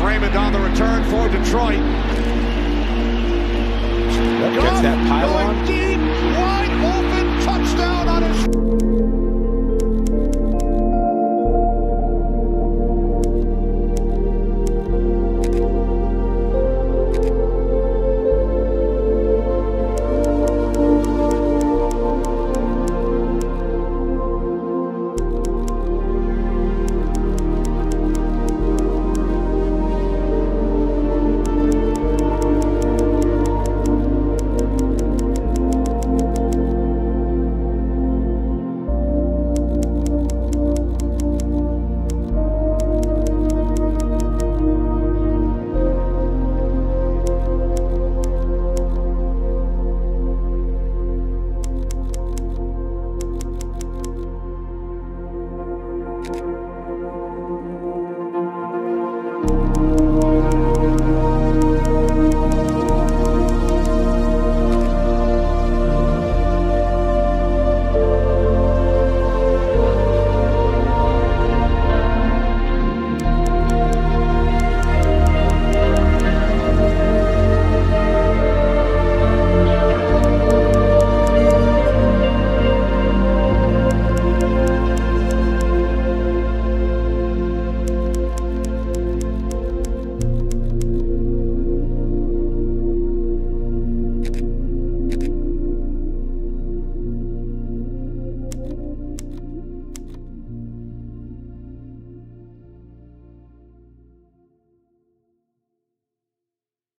Raymond on the return for Detroit. Gets